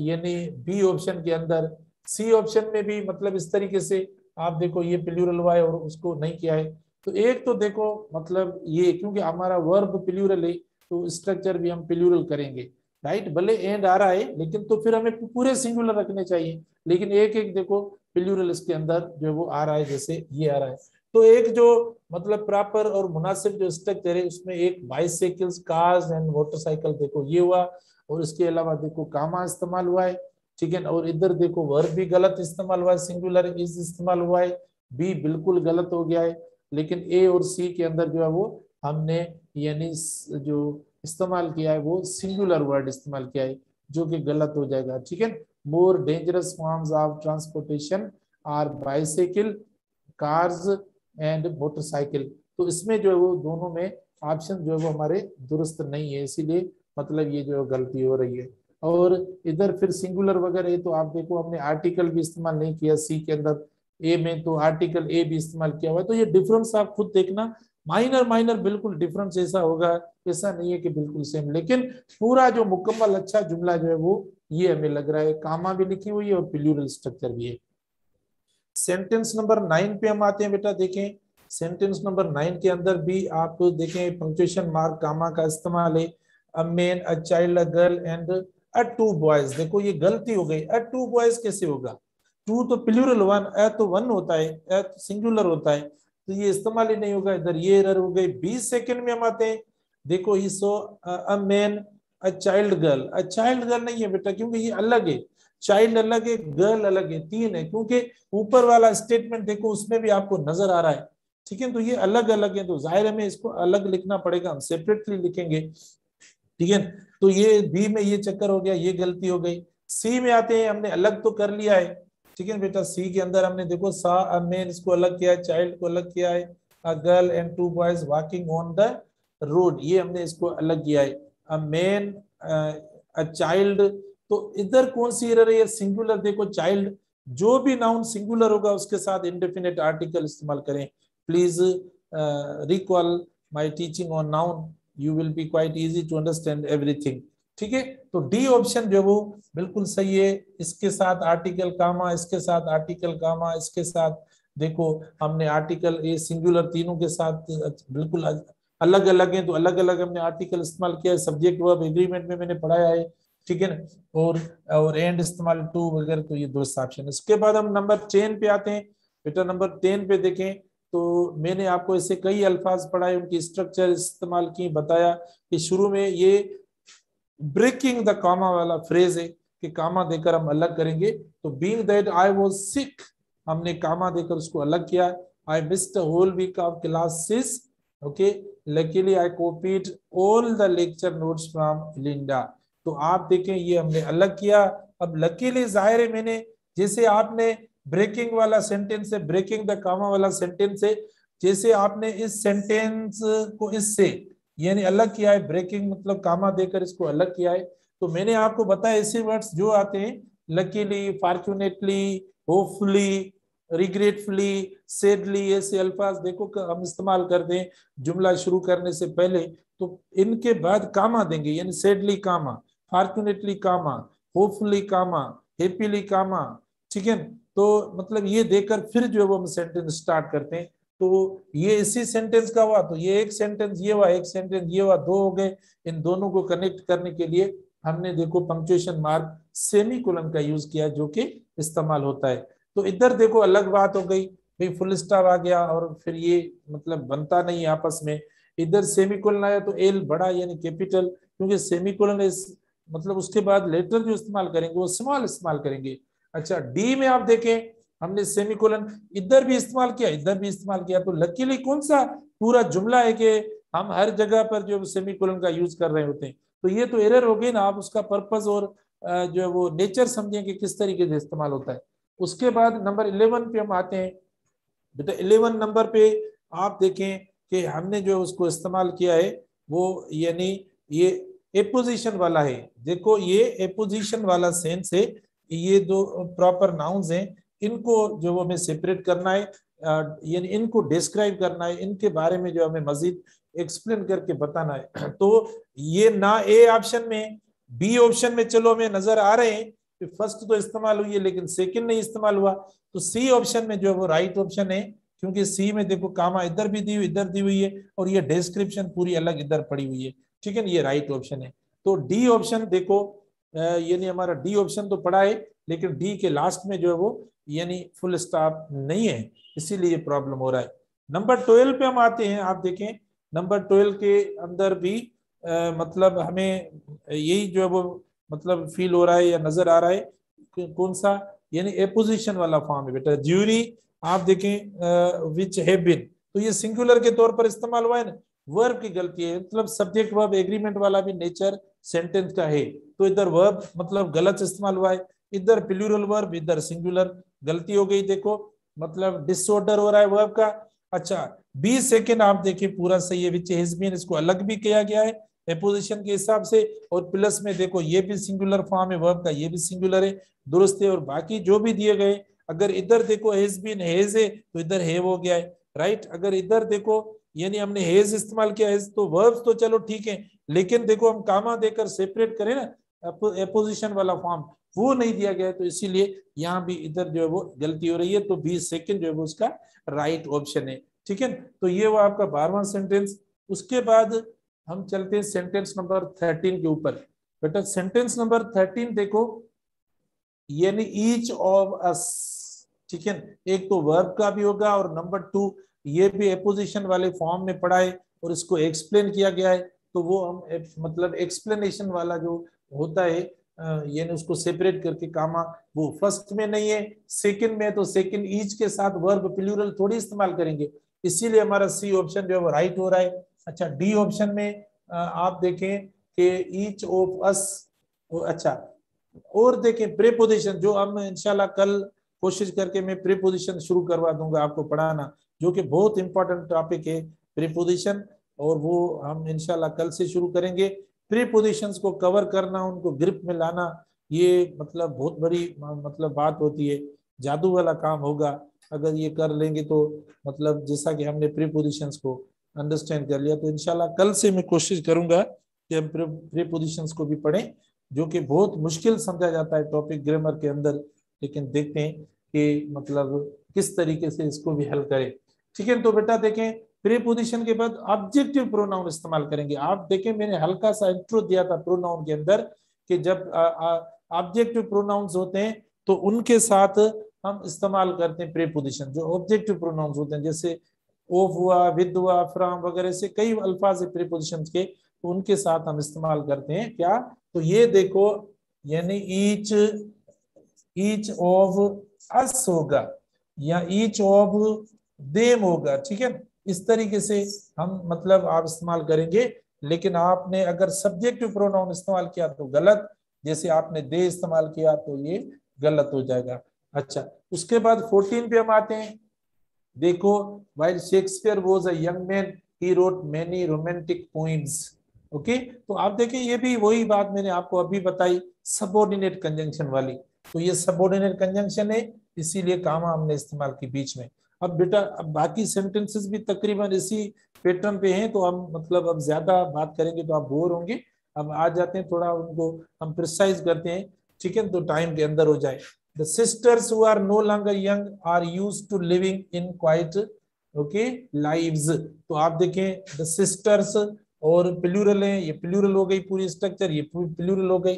यानी बी ऑप्शन के अंदर। सी ऑप्शन में भी मतलब इस तरीके से आप देखो, ये प्लूरल हुआ है और उसको नहीं किया है। तो एक तो देखो मतलब ये, क्योंकि हमारा वर्ब प्लूरल है तो स्ट्रक्चर भी हम प्लूरल करेंगे। राइट भले एंड आ रहा है, लेकिन तो फिर हमें पूरे सिंगुलर रखने चाहिए। लेकिन एक एक देखो प्लूरल इसके अंदर जो वो आ रहा है, जैसे ये आ रहा है। तो एक जो मतलब प्रॉपर और मुनासिब जो स्ट्रक्चर है उसमें एक बाइसाइकिल्स कार्स एंड मोटरसाइकिल देखो, ये हुआ। और इसके अलावा देखो कामा इस्तेमाल हुआ है, ठीक है और इधर देखो वर्ब भी गलत इस्तेमाल हुआ है सिंगुलर इज़ इस्तेमाल हुआ है बी बिल्कुल गलत हो गया है। लेकिन ए और सी के अंदर जो है वो हमने यानी जो इस्तेमाल किया है, वो सिंगुलर वर्ड इस्तेमाल किया है, जो कि गलत हो जाएगा, ठीक है more dangerous forms of transportation are bicycle cars and motorcycle तो इसमें जो है वो दोनों में ऑप्शन जो है वो हमारे दुरुस्त नहीं है, इसीलिए मतलब ये जो गलती हो रही है। और इधर फिर सिंगुलर वगैरह है तो आप देखो हमने आर्टिकल भी इस्तेमाल नहीं किया सी के अंदर ए में तो आर्टिकल ए भी इस्तेमाल किया हुआ है। तो ये डिफरेंस आप खुद देखना माइनर माइनर बिल्कुल डिफरेंस ऐसा होगा, ऐसा नहीं है कि बिल्कुल सेम लेकिन पूरा जो मुकम्मल अच्छा जुमला जो है वो ये हमें लग रहा है, कामा भी लिखी हुई है और प्लूरल स्ट्रक्चर भी है। सेंटेंस नंबर नाइन पे हम आते हैं बेटा, देखें। सेंटेंस नंबर नाइन के अंदर भी आप देखें पंक्चुएशन मार्क कामा का इस्तेमाल है। A man a child a girl and a two boys देखो, ये गलती हो गई। अ टू बॉयज़ कैसे होगा? टू तो प्लूरल वन अ तो वन होता है अ तो सिंगुलर होता है। तो ये इस्तेमाल ही नहीं होगा। इधर ये एरर हो गई। बीस सेकेंड में हम आते हैं। देखो he saw a man a child girl a child girl नहीं है बेटा, क्योंकि ये अलग है। चाइल्ड अलग है गर्ल अलग है, तीन है। क्योंकि ऊपर वाला स्टेटमेंट देखो, उसमें भी आपको नज़र आ रहा है। ठीक है तो ये अलग अलग है तो ज़ाहिर है इसको अलग लिखना पड़ेगा, हम सेपरेटली लिखेंगे। ठीक है तो ये बी में ये चक्कर हो गया, ये गलती हो गई। सी में आते हैं, हमने अलग तो कर लिया है। ठीक है बेटा सी के अंदर हमने देखो, सा मेन इसको अलग किया है चाइल्ड को अलग किया है। Girl and two boys walking on the road ये हमने इसको अलग किया है। अ मेन अ चाइल्ड तो इधर कौन सी एरर है? सिंगुलर देखो चाइल्ड जो भी नाउन सिंगुलर होगा, उसके साथ इंडेफिनेट आर्टिकल इस्तेमाल करें। Please recall my teaching on noun you will be quite easy to understand everything ठीक है? तो डी ऑप्शन जो वो बिल्कुल सही है। इसके साथ आर्टिकल कामा इसके साथ आर्टिकल कामा इसके साथ देखो, हमने आर्टिकल ये सिंगुलर तीनों के साथ, बिल्कुल अलग अलग है तो अलग अलग हमने आर्टिकल इस्तेमाल किया है सब्जेक्ट वर्ब एग्रीमेंट में मैंने पढ़ाया है, ठीक है ना? और और एंड इस्तेमाल टू वगैरह तो ये दोस्त ऑप्शन है। इसके बाद हम नंबर टेन पे आते हैं। बेटा नंबर टेन पे देखें तो मैंने आपको ऐसे कई अल्फाज पढ़ाए, उनकी स्ट्रक्चर इस्तेमाल की, बताया कि शुरू में ये ब्रेकिंग द कामा वाला फ्रेज है कि कामा देकर हम अलग करेंगे। तो being that I was sick हमने कामा देकर उसको अलग किया। I missed whole week of classes okay luckily I copied all the lecture notes from Linda तो आप देखें, ये हमने अलग किया। अब लकीली ज़ाहिर है मैंने, जैसे आपने ब्रेकिंग वाला सेंटेंस है ब्रेकिंग द कामा वाला सेंटेंस है जैसे आपने इस सेंटेंस को इससे, यानी अलग किया है ब्रेकिंग मतलब कामा देकर इसको अलग किया है। तो मैंने आपको बताया ऐसे वर्ड्स जो आते हैं luckily fortunately hopefully regretfully sadly ऐसे अल्फाज देखो हम इस्तेमाल कर दें, जुमला शुरू करने से पहले तो इनके बाद कामा देंगे, यानी sadly comma fortunately comma hopefully comma happily comma, ठीक है? तो मतलब ये देकर फिर जो है वो हम सेंटेंस स्टार्ट करते हैं। तो ये इसी सेंटेंस का हुआ तो ये एक सेंटेंस ये हुआ, एक सेंटेंस ये हुआ, दो हो गए। इन दोनों को कनेक्ट करने के लिए हमने देखो पंक्चुएशन मार्क सेमी कोलन का यूज़ किया, जो कि इस्तेमाल होता है। तो इधर देखो अलग बात हो गई, भाई फुल स्टॉप आ गया और फिर ये मतलब बनता नहीं आपस में। इधर सेमिकोलन आया तो एल बड़ा यानी कैपिटल क्योंकि सेमी कोलन मतलब उसके बाद लेटर जो इस्तेमाल करेंगे, वो स्मॉल इस्तेमाल करेंगे। अच्छा डी में आप देखें, हमने सेमिकोलन इधर भी इस्तेमाल किया, इधर भी इस्तेमाल किया। तो लकीली कौन सा पूरा जुमला है कि हम हर जगह पर जो सेमिकोलन का यूज़ कर रहे होते हैं। तो ये तो एरर हो गई ना, आप उसका पर्पज और जो है वो नेचर समझें कि किस तरीके से इस्तेमाल होता है। उसके बाद नंबर इलेवन पे हम आते हैं। बेटा, इलेवन नंबर पे आप देखें कि हमने जो उसको इस्तेमाल किया है, वो यानी ये एपोजिशन वाला है। देखो, ये एपोजिशन वाला सेंस है ये दो प्रॉपर नाउन्स हैं। इनको जो हमें सेपरेट करना है यानी इनको डिस्क्राइब करना है, इनके बारे में जो हमें मजीद एक्सप्लेन करके बताना है। तो ये ना ए ऑप्शन में, बी ऑप्शन में चलो हमें नज़र आ रहे हैं। फ़र्स्ट तो इस्तेमाल हुई है लेकिन सेकंड नहीं इस्तेमाल हुआ। तो सी ऑप्शन में जो है वो राइट ऑप्शन है क्योंकि सी में देखो कामा इधर भी दी हुई इधर दी हुई है और ये डिस्क्रिप्शन पूरी अलग इधर पड़ी हुई है। ठीक है ना? ये राइट ऑप्शन है। तो डी ऑप्शन देखो यानी हमारा डी ऑप्शन तो पड़ा है लेकिन डी के लास्ट में जो है वो यानी फुल स्टॉप नहीं है। इसीलिए प्रॉब्लम हो रहा है। नंबर ट्वेल्व पे हम आते हैं आप देखें। नंबर ट्वेल्व के अंदर भी आ, मतलब हमें यही जो है वो मतलब फील हो रहा है या नज़र आ रहा है कौन सा, यानी एपोजिशन वाला फॉर्म है बेटा। ज्यूरी आप देखें विच बीन तो ये सिंगुलर के तौर पर इस्तेमाल हुआ है ना। वर्ब की गलती है मतलब सब्जेक्ट वर्ब एग्रीमेंट वाला भी नेचर सेंटेंस का है। तो इधर वर्ब मतलब गलत इस्तेमाल हुआ है। इधर प्लूरल वर्ब इधर सिंगुलर गलती हो गई देखो। मतलब डिसऑर्डर हो रहा है वर्ब का। अच्छा बी सेकेंड आप देखिए पूरा सही है विच हैज़ बीन इसको अलग भी किया गया है। एपोजिशन के हिसाब से और प्लस में देखो, ये भी सिंगुलर फॉर्म है वर्ब का ये भी सिंगुलर है, दुरुस्त है और बाकी जो भी दिए गए, अगर इधर देखो हेज बीन हेज है तो इधर हेव हो गया है राइट अगर इधर देखो, यानी हमने हेज इस्तेमाल किया है तो वर्ब तो चलो ठीक है, लेकिन देखो हम कामा देकर सेपरेट करें ना एपोजिशन वाला फॉर्म वो नहीं दिया गया तो इसीलिए यहाँ भी इधर जो है वो गलती हो रही है तो बी सेकेंड जो है वो उसका राइट ऑप्शन है, ठीक है तो ये वो आपका बारहवा सेंटेंस उसके बाद हम चलते हैं सेंटेंस नंबर थर्टीन के ऊपर। बेटा सेंटेंस नंबर थर्टीन देखो, यानी ईच ऑफ़ अस ठीक है एक तो वर्ब का भी होगा और नंबर टू ये भी एपोजिशन वाले फॉर्म में पढ़ा है और इसको एक्सप्लेन किया गया है। तो वो हम मतलब एक्सप्लेनेशन वाला जो होता है यानी उसको सेपरेट करके कामा वो फ़र्स्ट में नहीं है सेकंड में तो सेकंड ईच के साथ वर्ब प्लूरल थोड़ी इस्तेमाल करेंगे। इसीलिए हमारा सी ऑप्शन जो है वो राइट हो रहा है। अच्छा डी ऑप्शन में आप देखें कि ईच ऑफ़ अस अच्छा और देखें प्रेपोजिशन जो हम इंशाल्लाह कल कोशिश करके मैं प्रेपोजिशन शुरू करवा दूँगा आपको पढ़ाना, जो कि बहुत इंपॉर्टेंट टॉपिक है प्रीपोजिशन और वो हम इनशाला कल से शुरू करेंगे। प्रीपोजिशंस को कवर करना, उनको ग्रिप में लाना, ये मतलब बहुत बड़ी मतलब बात होती है। जादू वाला काम होगा, अगर ये कर लेंगे तो मतलब जैसा कि हमने प्रीपोजिशंस को अंडरस्टैंड कर लिया। तो इनशाला कल से मैं कोशिश करूँगा कि हम प्रीपोजिशंस को भी पढ़ें, जो कि बहुत मुश्किल समझा जाता है टॉपिक ग्रामर के अंदर, लेकिन देखते हैं कि मतलब किस तरीके से इसको भी हल करें। ठीक है तो बेटा देखें प्रीपोजिशन के बाद ऑब्जेक्टिव प्रोनाउन इस्तेमाल करेंगे। आप देखें, मैंने हल्का सा इंट्रो दिया था प्रोनाउन के अंदर कि जब ऑब्जेक्टिव प्रोनाउंस होते हैं तो उनके साथ हम इस्तेमाल करते हैं प्रीपोजिशन जो ऑब्जेक्टिव प्रोनाउंस होते हैं, जैसे ओफ हुआ, विद हुआ, फ्राम वगैरह से कई अल्फाज प्रीपोजिशन के तो उनके साथ हम इस्तेमाल करते हैं। क्या? तो ये देखो, यानी ईच ईच ऑफ़ अस होगा, या ईच ऑफ़ देम होगा, ठीक है? इस तरीके से हम मतलब आप इस्तेमाल करेंगे, लेकिन आपने अगर सब्जेक्टिव प्रोनाउन इस्तेमाल किया तो गलत, जैसे आपने दे इस्तेमाल किया तो ये गलत हो जाएगा। अच्छा उसके बाद फोर्टीन पे हम आते हैं। देखो while Shakespeare was a young man he wrote many romantic poems okay तो आप देखें, ये भी वही बात मैंने आपको अभी बताई सबोर्डिनेट कंजंक्शन वाली। तो ये सबोर्डिनेट कंजंक्शन है, इसीलिए कामा हमने इस्तेमाल की बीच में। अब बेटा, अब बाकी सेंटेंसेस भी तकरीबन इसी पैटर्न पे हैं तो हम मतलब अब ज़्यादा बात करेंगे तो आप बोर होंगे। अब आ जाते हैं, थोड़ा उनको हम प्रिसाइज करते हैं। ठीक है? तो टाइम के अंदर हो जाए। The sisters who are no longer young are used to living in quite okay lives तो आप देखें द सिस्टर्स और प्लूरल है, ये प्लूरल हो गई पूरी स्ट्रक्चर ये प्लूरल हो गई,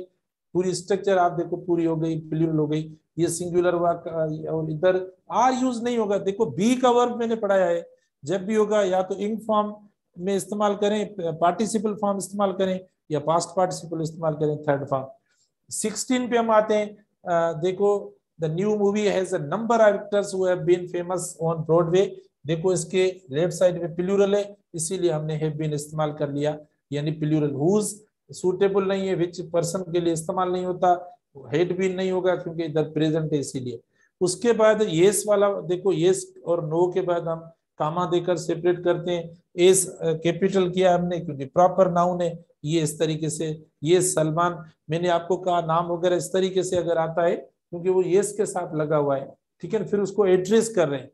पूरी स्ट्रक्चर आप देखो पूरी हो गई प्लूरल हो गई। ये सिंगुलर हुआ और इधर आर यूज़ नहीं होगा। देखो बी का वर्ब मैंने पढ़ाया है। जब भी होगा, या तो इंग फॉर्म में इस्तेमाल करें पार्टिसिपल फॉर्म इस्तेमाल करें, या पास्ट पार्टिसिपल इस्तेमाल करें थर्ड फॉर्म सिक्सटीन पे हम आते हैं। देखो the new movie has a number of actors who have been famous on Broadway देखो, इसके लेफ़्ट साइड में प्लूरल है, इसीलिए हमने हैव बीन इस्तेमाल कर लिया। यानी प्लूरल हुज सूटेबल नहीं है विच पर्सन के लिए इस्तेमाल नहीं होता हेड भी नहीं होगा, क्योंकि इधर प्रेजेंट है इसीलिए। उसके बाद येस वाला, देखो येस और नो के बाद हम कामा देकर सेपरेट करते हैं। एस कैपिटल किया हमने, क्योंकि प्रॉपर नाउन है। ये इस तरीके से, ये सलमान, मैंने आपको कहा नाम वगैरह इस तरीके से अगर आता है, क्योंकि वो येस के साथ लगा हुआ है, ठीक है फिर उसको एड्रेस कर रहे हैं,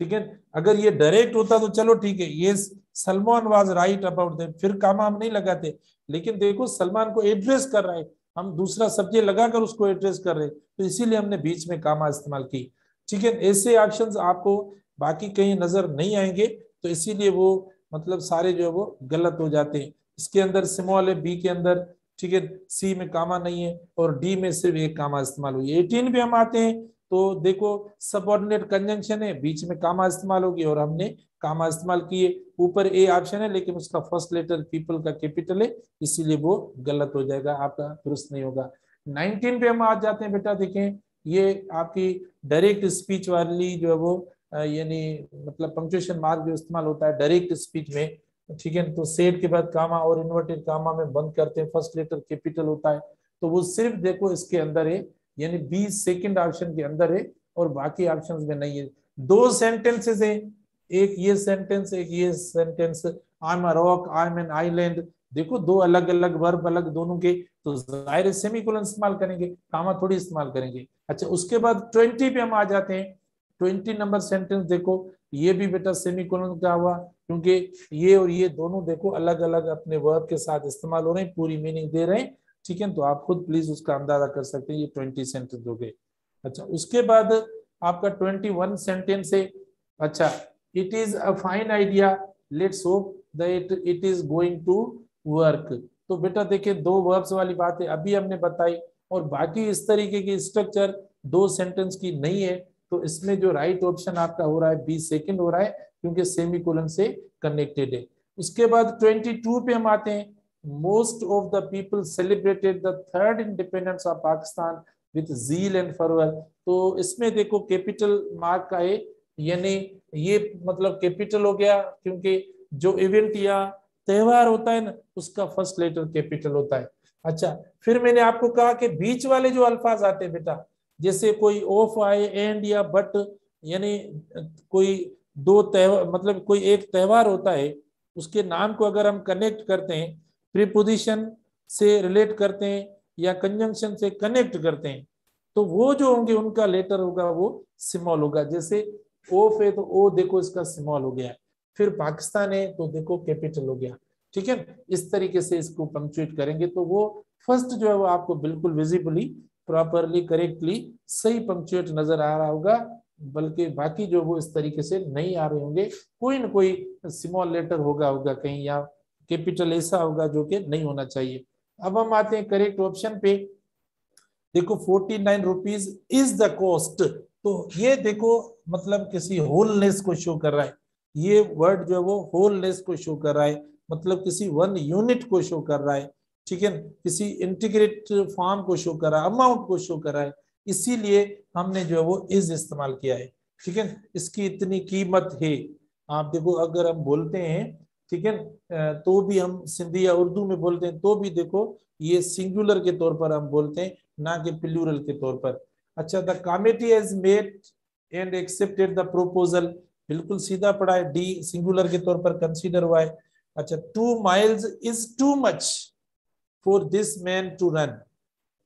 ठीक है अगर ये डायरेक्ट होता तो चलो ठीक है, ये Salman was right about that फिर कामा हम नहीं लगाते। लेकिन देखो, सलमान को एड्रेस कर रहा है, हम दूसरा सब्जेक्ट लगाकर उसको एड्रेस कर रहे हैं तो इसीलिए हमने बीच में कामा इस्तेमाल की, ठीक है ऐसे ऑप्शन आपको बाकी कहीं नज़र नहीं आएँगे तो इसीलिए वो मतलब सारे जो है वो गलत हो जाते हैं। इसके अंदर स्मॉल है बी के अंदर, ठीक है सी में कामा नहीं है और डी में सिर्फ़ एक कामा इस्तेमाल हुई। एटीन पे हम आते हैं तो देखो सबऑर्डिनेट कंजंक्शन है, बीच में कामा इस्तेमाल होगी और हमने कामा इस्तेमाल किए। ऊपर ए ऑप्शन है, लेकिन उसका फ़र्स्ट लेटर पीपल का कैपिटल है, इसीलिए वो गलत हो जाएगा, आपका दुरुस्त नहीं होगा। 19 पे हम आ जाते हैं, बेटा देखें, ये आपकी डायरेक्ट स्पीच वाली जो है वो यानी मतलब पंक्चुएशन मार्क जो इस्तेमाल होता है डायरेक्ट स्पीच में ठीक है तो सेट के बाद कामा और इन्वर्टेड कामा में बंद करते हैं फ़र्स्ट लेटर कैपिटल होता है। तो वो सिर्फ़ देखो इसके अंदर है, यानी बी सेकंड ऑप्शन के अंदर है और बाकी ऑप्शन में नहीं है। दो सेंटेंसेस है। एक ये सेंटेंस एक ये sentence I am rock I am an island देखो दो अलग अलग वर्ब अलग दोनों के तो ज़ाहिर सेमीकोलन इस्तेमाल करेंगे कामा थोड़ी इस्तेमाल करेंगे। अच्छा उसके बाद ट्वेंटी पे हम आ जाते हैं। ट्वेंटी नंबर सेंटेंस देखो, ये भी बेटा सेमीकोलन का हुआ। क्योंकि ये और ये दोनों देखो अलग अलग अपने वर्ब के साथ इस्तेमाल हो रहे हैं, पूरी मीनिंग दे रहे हैं। ठीक है तो आप खुद प्लीज़ उसका अंदाज़ा कर सकते हैं, ये ट्वेंटी सेंटेंस हो गए। अच्छा उसके बाद आपका ट्वेंटी वन सेंटेंस है। अच्छा it is a fine idea, let's hope that it is going to work तो बेटा देखिए, दो वर्ब्स वाली बात है, अभी हमने बताई, और बाकी इस तरीके की स्ट्रक्चर दो सेंटेंस की नहीं है। तो इसमें जो राइट ऑप्शन आपका हो रहा है बी सेकंड हो रहा है क्योंकि सेमी कोलन से कनेक्टेड है। उसके बाद 22 पे हम आते हैं। Most of the people celebrated the third independence of Pakistan with zeal and fervor तो इसमें देखो कैपिटल मार्क का है यानी ये मतलब कैपिटल हो गया, क्योंकि जो इवेंट या त्योहार होता है ना, उसका फ़र्स्ट लेटर कैपिटल होता है। अच्छा फिर मैंने आपको कहा कि बीच वाले जो अल्फाज आते हैं बेटा, जैसे कोई ऑफ़ आए एंड या बट यानी कोई दो त्योहार मतलब कोई एक त्योहार होता है, उसके नाम को अगर हम कनेक्ट करते हैं प्रीपोजिशन से रिलेट करते हैं या कंजंक्शन से कनेक्ट करते हैं तो वो जो होंगे, उनका लेटर होगा, वो स्मॉल होगा। जैसे ओफ है तो ओ, देखो इसका स्मॉल हो गया। फिर पाकिस्तान है तो देखो कैपिटल हो गया। ठीक है इस तरीके से इसको पंक्चुएट करेंगे तो वो फ़र्स्ट जो है वो आपको बिल्कुल विजिबली प्रॉपरली करेक्टली सही पंक्चुएट नज़र आ रहा होगा। बल्कि बाकी जो वो इस तरीके से नहीं आ रहे होंगे, कोई ना कोई स्मॉल लेटर होगा होगा कहीं, या कैपिटल ऐसा होगा जो कि नहीं होना चाहिए। अब हम आते हैं करेक्ट ऑप्शन पे। देखो forty nine rupees is the cost तो ये देखो मतलब किसी होलनेस को शो कर रहा है। ये वर्ड जो है वो होलनेस को शो कर रहा है। मतलब किसी वन यूनिट को शो कर रहा है। ठीक है किसी इंटीग्रेट फॉर्म को शो कर रहा है अमाउंट को शो कर रहा है। इसीलिए हमने जो है वो इज़ इस्तेमाल किया है। ठीक है? इसकी इतनी कीमत है। आप देखो, अगर हम बोलते हैं, ठीक है तो भी हम सिंधी या उर्दू में बोलते हैं तो भी देखो, ये सिंगुलर के तौर पर हम बोलते हैं, ना कि प्लूरल के तौर पर। अच्छा the committee has made and accepted the proposal बिल्कुल सीधा पड़ा है डी सिंगुलर के तौर पर कंसीडर हुआ है। अच्छा two miles is too much for this man to run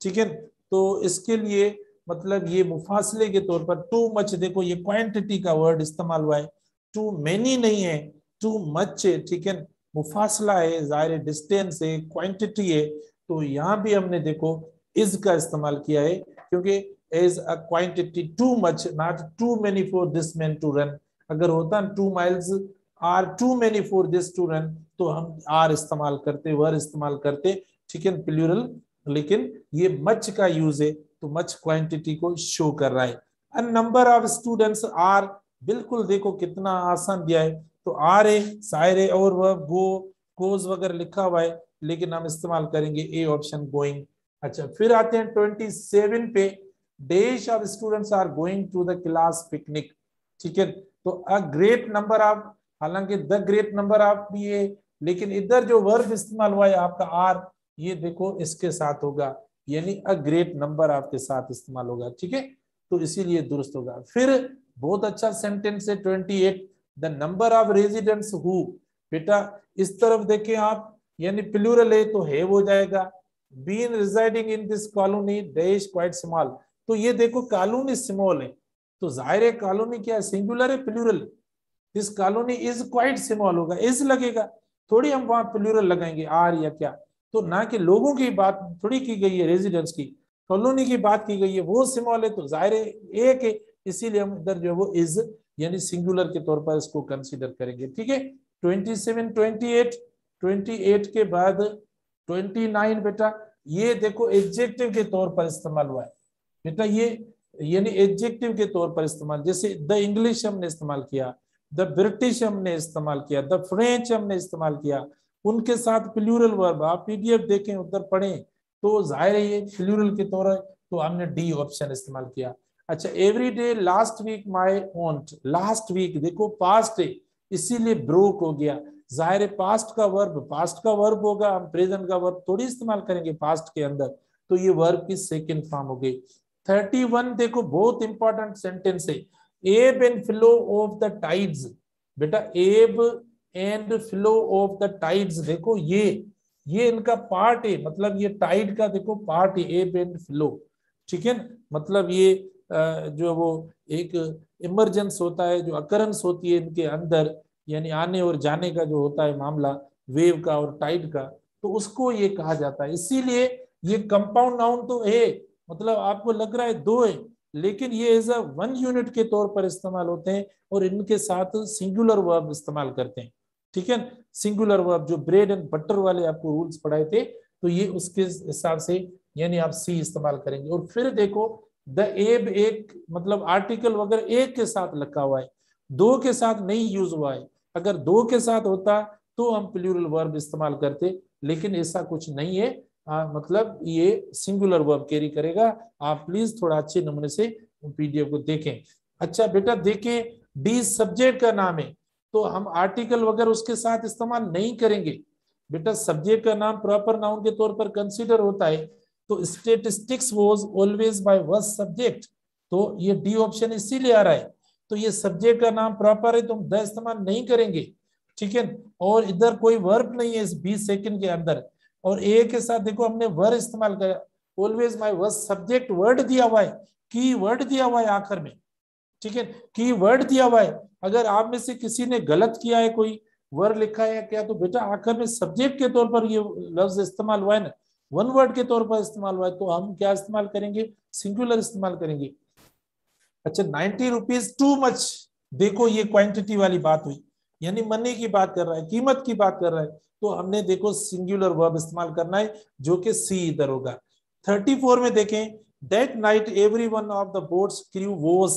ठीक है? तो इसके लिए मतलब ये मुफासले के तौर पर टू मच देखो ये क्वांटिटी का वर्ड इस्तेमाल हुआ है। टू मेनी नहीं है टू मच है, ठीक है मुफासला है, ज़ाहिर डिस्टेंस है क्वांटिटी है। तो यहाँ भी हमने देखो इज़ का इस्तेमाल किया है, क्योंकि as a quantity too much not too many for this man to run अगर होता two miles are too many for this to run तो हम आर इस्तेमाल करते वर इस्तेमाल करते, ठीक है प्लूरल लेकिन ये मच का यूज़ है। तो मच क्वांटिटी को शो कर रहा है। And number of students are बिल्कुल देखो कितना आसान दिया है। तो आर है सायर और वह गो कोज वगैरह लिखा हुआ है, लेकिन हम इस्तेमाल करेंगे ए ऑप्शन गोइंग अच्छा फिर आते हैं ट्वेंटी सेवन पे। Days of students are going to the class picnic ठीक है? तो अ ग्रेट नंबर ऑफ़ हालाँकि द ग्रेट नंबर ऑफ़ भी है, लेकिन इधर जो वर्ब इस्तेमाल हुआ है, आपका आर ये देखो इसके साथ होगा। यानी अ ग्रेट नंबर आपके साथ इस्तेमाल होगा, ठीक है? तो इसीलिए दुरुस्त होगा। फिर बहुत अच्छा सेंटेंस है twenty eight the number of residents who बेटा, इस तरफ़ देखें आप, यानी प्लूरल है तो है हो जाएगा। Been residing in this colony देश क्वाइट स्मॉल तो ये देखो कॉलोनी स्मॉल है। तो ज़ाहिर है कॉलोनी क्या है? सिंगुलर है plural this colony is quite small होगा इज़ लगेगा। थोड़ी हम वहाँ प्लूरल लगाएँगे आर या क्या? तो ना कि लोगों की बात थोड़ी की गई है रेजिडेंस की, कॉलोनी की बात की गई है, वो स्मॉल है तो ज़ाहिर एक है, इसीलिए हम इधर जो है वो इज़ यानी सिंगुलर के तौर पर इसको कंसिडर करेंगे, ठीक है? Twenty seven twenty eight twenty eight के बाद ट्वेंटी नाइन बेटा, ये देखो एडजेक्टिव के तौर पर इस्तेमाल हुआ है। बेटा ये, यानी एडजेक्टिव के तौर पर इस्तेमाल, जैसे द इंग्लिश हमने इस्तेमाल किया द ब्रिटिश हमने इस्तेमाल किया द फ्रेंच हमने इस्तेमाल किया उनके साथ प्लूरल वर्ब आप पीडीएफ देखें, उधर पढ़ें तो ज़ाहिर है ये प्लूरल के तौर है तो हमने डी ऑप्शन इस्तेमाल किया। अच्छा every day last week my ओंट last week देखो पास्ट है, इसीलिए ब्रोक हो गया। ज़ाहिर पास्ट का वर्ब पास्ट का वर्ब होगा, हम प्रेजेंट का वर्ब थोड़ी इस्तेमाल करेंगे पास्ट के अंदर तो ये वर्ब की सेकेंड फॉर्म हो गई। थर्टी वन देखो, बहुत इंपॉर्टेंट सेंटेंस है। Ebb and flow of the tides बेटा ebb and flow of the tides देखो ये ये इनका पार्ट है। मतलब ये टाइड का देखो पार्ट है एब एंड फ्लो ठीक है मतलब ये जो वो एक इमरजेंस होता है, जो अकरंस होती है इनके अंदर, यानी आने और जाने का जो होता है मामला वेव का और टाइड का तो उसको ये कहा जाता है। इसीलिए ये कंपाउंड नाउन तो है। मतलब आपको लग रहा है दो है, लेकिन ये एज अ वन यूनिट के तौर पर इस्तेमाल होते हैं और इनके साथ सिंगुलर वर्ब इस्तेमाल करते हैं। ठीक है सिंगुलर वर्ब जो ब्रेड एंड बटर वाले आपको रूल्स पढ़ाए थे तो ये उसके हिसाब से यानी आप सी इस्तेमाल करेंगे। और फिर देखो द एब एक मतलब आर्टिकल वगैरह एक के साथ लगा हुआ है। दो के साथ नहीं यूज़ हुआ है। अगर दो के साथ होता तो हम प्लूरल वर्ब इस्तेमाल करते लेकिन ऐसा कुछ नहीं है। आ, मतलब ये सिंगुलर वर्ब कैरी करेगा। आप प्लीज़ थोड़ा अच्छे नमूने से पीडीएफ को देखें। अच्छा बेटा देखें डी सब्जेक्ट का नाम है। तो हम आर्टिकल वगैरह उसके साथ इस्तेमाल नहीं करेंगे। बेटा सब्जेक्ट का नाम प्रॉपर नाउन के तौर पर कंसीडर होता है तो statistics was always by was subject तो ये डी ऑप्शन इसीलिए आ रहा है तो ये सब्जेक्ट का नाम प्रॉपर है तो हम द इस्तेमाल नहीं करेंगे। ठीक है? और इधर कोई वर्ब नहीं है इस बीस सेकंड के अंदर। और ए के साथ देखो, हमने वर्ड इस्तेमाल किया always my word subject word दिया हुआ है। की वर्ड दिया हुआ है आखिर में। ठीक है? की वर्ड दिया हुआ है। अगर आप में से किसी ने गलत किया है, कोई वर्ड लिखा है क्या तो बेटा आखिर में सब्जेक्ट के तौर पर ये लफ्ज इस्तेमाल हुआ है ना? वन वर्ड के तौर पर इस्तेमाल हुआ है तो हम क्या इस्तेमाल करेंगे? सिंगुलर इस्तेमाल करेंगे। अच्छा नाइनटी रुपीज़ टू मच देखो, ये क्वांटिटी वाली बात हुई। यानी मनी की बात कर रहा है, कीमत की बात कर रहा है तो हमने देखो सिंगुलर वर्ब इस्तेमाल करना है, जो कि सी इधर होगा। थर्टी फोर में देखें that night every one of the boats crew was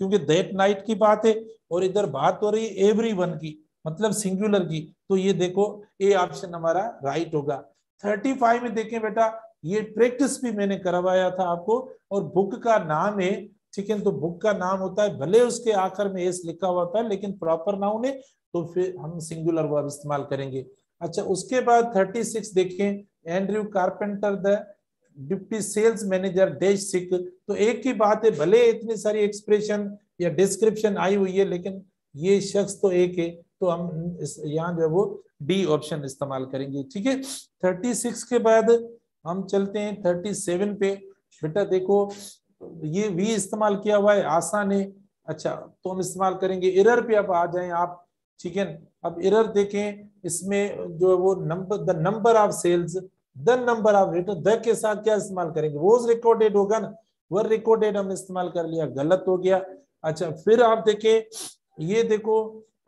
क्योंकि दैट नाइट की बात है और इधर बात हो रही है एवरी वन की मतलब सिंगुलर की तो ये देखो ए ऑप्शन हमारा राइट होगा। थर्टी फाइव में देखें बेटा, ये प्रैक्टिस भी मैंने करवाया था आपको, और बुक का नाम है, ठीक है तो बुक का नाम होता है, भले उसके आखिर में एस लिखा हुआ था, लेकिन प्रॉपर नाउन है तो फिर हम सिंगुलर वर्ब इस्तेमाल करेंगे। अच्छा उसके बाद थर्टी सिक्स देखें Andrew Carpenter the deputy sales manager dash sick तो एक ही बात है, भले इतनी सारी एक्सप्रेशन या डिस्क्रिप्शन आई हुई है, लेकिन ये शख्स तो एक है तो हम यहाँ जो है वो डी ऑप्शन इस्तेमाल करेंगे, ठीक है? थर्टी सिक्स के बाद हम चलते हैं थर्टी सेवन पे। बेटा देखो, ये वी इस्तेमाल किया हुआ है, आसान है। अच्छा तो हम इस्तेमाल करेंगे इरर पे। अब आ जाएँ आप, ठीक है? अब इरर देखें, इसमें जो है वो number the number of sales the number of rate the के साथ क्या इस्तेमाल करेंगे? वो रिकॉर्डेड होगा ना? वो रिकॉर्डेड हम इस्तेमाल कर लिया, गलत हो गया। अच्छा फिर आप देखें, ये देखो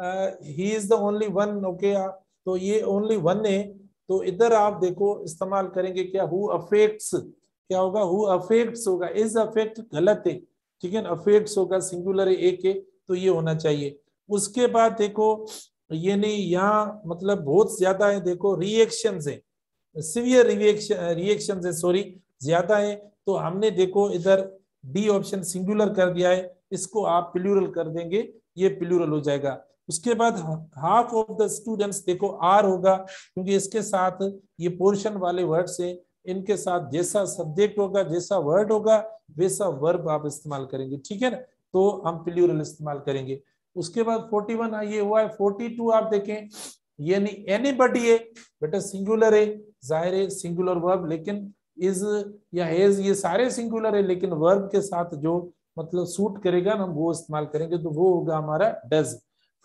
he is the only one okay तो ये ओनली वन है तो इधर आप देखो, इस्तेमाल करेंगे क्या? हु अफेक्ट्स क्या होगा? हु अफेक्ट्स होगा? इज़ अफेक्ट गलत है, ठीक है अफेक्ट्स होगा सिंगुलर है, एक है तो ये होना चाहिए। उसके बाद देखो, ये नहीं, यहाँ मतलब बहुत ज़्यादा है, देखो रिएक्शन है सिवियर रिएक्शन रिएक्शन है सॉरी ज़्यादा है तो हमने देखो, इधर डी ऑप्शन सिंगुलर कर दिया है इसको आप प्लूरल कर देंगे, ये प्लूरल हो जाएगा। उसके बाद हाफ़ ऑफ़ द स्टूडेंट्स देखो आर होगा, क्योंकि इसके साथ ये पोर्शन वाले वर्ड से इनके साथ जैसा सब्जेक्ट होगा, जैसा वर्ड होगा, वैसा वर्ब आप इस्तेमाल करेंगे, ठीक है ना? तो हम प्लूरल इस्तेमाल करेंगे। उसके बाद 41 ये हुआ है 42 आप देखें ये नहीं एनीबडी है, बेटा सिंगुलर है, ज़ाहिर है सिंगुलर वर्ब लेकिन इज़ या हेज ये सारे सिंगुलर है, लेकिन वर्ब के साथ जो मतलब सूट करेगा हम वो इस्तेमाल करेंगे तो वो होगा हमारा डज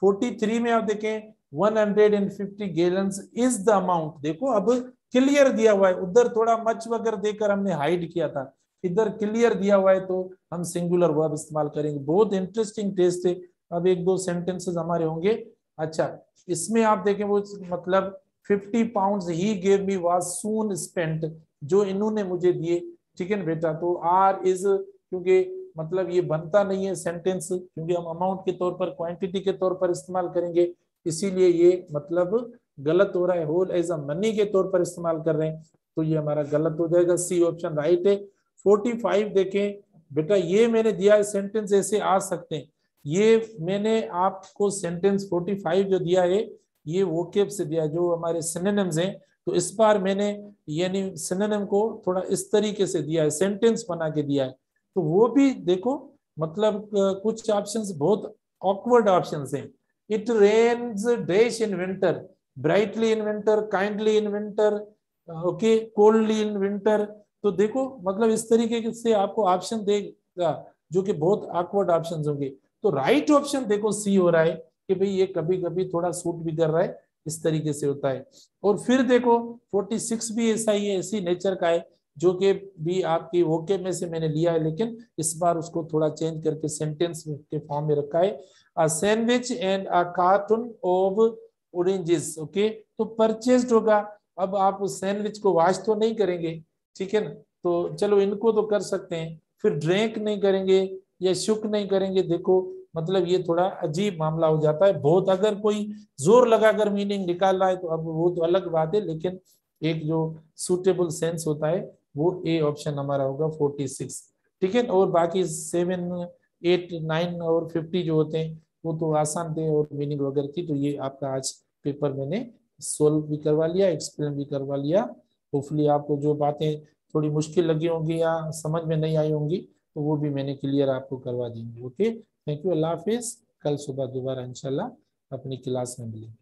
43 में आप देखें 150 गैलन्स इज़ द अमाउंट देखो, अब क्लियर दिया हुआ है। उधर थोड़ा मच वगैरह देकर हमने हाइड किया था। इधर क्लियर दिया हुआ है तो हम सिंगुलर वर्ब इस्तेमाल करेंगे। बहुत इंटरेस्टिंग टेस्ट है। अब एक दो सेंटेंसेस हमारे होंगे। अच्छा इसमें आप देखें, वो मतलब fifty pound he gave me was soon spent जो इन्होंने मुझे दिए। ठीक है बेटा? तो आर इज़ क्योंकि मतलब ये बनता नहीं है सेंटेंस क्योंकि हम अमाउंट के तौर पर क्वांटिटी के तौर पर इस्तेमाल करेंगे। इसीलिए ये मतलब गलत हो रहा है। होल एज अ मनी के तौर पर इस्तेमाल कर रहे हैं तो ये हमारा गलत हो जाएगा। सी ऑप्शन राइट है। फोर्टी फाइव देखें। बेटा, ये मैंने दिया है सेंटेंस ऐसे आ सकते हैं। ये मैंने आपको सेंटेंस 45 जो दिया है, ये वोकेब से दिया जो हमारे सिनेम्स हैं। तो इस बार मैंने, यानी सिनेम को थोड़ा इस तरीके से दिया है। सेंटेंस बना के दिया है। तो वो भी देखो मतलब कुछ ऑप्शंस बहुत ऑकवर्ड ऑप्शंस हैं। It rains dash in winter brightly in winter kindly in winter okay coldly in winter तो देखो मतलब इस तरीके से आपको ऑप्शन देगा, जो कि बहुत ऑकवर्ड ऑप्शंस होंगे। तो राइट ऑप्शन देखो सी हो रहा है कि भाई ये कभी कभी थोड़ा सूट भी कर रहा है, इस तरीके से होता है। और फिर देखो 46 भी ऐसा ही है ऐसी नेचर का है। जो कि भी आपकी ओके में से मैंने लिया है, लेकिन इस बार उसको थोड़ा चेंज करके सेंटेंस के फॉर्म में रखा है। A sandwich and a carton of oranges okay तो परचेज होगा। अब आप उस सैंडविच को वॉश तो नहीं करेंगे, ठीक है ना? तो चलो इनको तो कर सकते हैं, फिर ड्रिंक नहीं करेंगे या शुक नहीं करेंगे। देखो मतलब ये थोड़ा अजीब मामला हो जाता है। बहुत अगर कोई ज़ोर लगाकर मीनिंग निकाल रहा है तो अब वो तो अलग बात है, लेकिन एक जो सुटेबल सेंस होता है वो ए ऑप्शन हमारा होगा फोर्टी सिक्स ठीक है? और बाकी सेवन एट नाइन और फिफ्टी जो होते हैं, वो तो आसान थे और मीनिंग वगैरह थी तो ये आपका आज पेपर मैंने सोल्व भी करवा लिया एक्सप्लेन भी करवा लिया. होपफुली आपको जो बातें थोड़ी मुश्किल लगी होंगी या समझ में नहीं आई होंगी तो वो भी मैंने क्लियर आपको करवा देंगे ओके थैंक यू अल्लाह हाफिज. कल सुबह दोबारा इंशाल्लाह अपनी क्लास में मिलेंगे।